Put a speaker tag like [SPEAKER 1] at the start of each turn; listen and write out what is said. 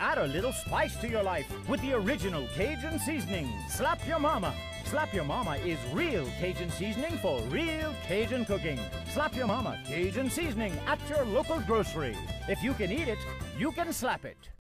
[SPEAKER 1] Add a little spice to your life with the original Cajun seasoning. Slap Ya Mama. Slap Ya Mama is real Cajun seasoning for real Cajun cooking. Slap Ya Mama Cajun seasoning at your local grocery. If you can eat it, you can slap it.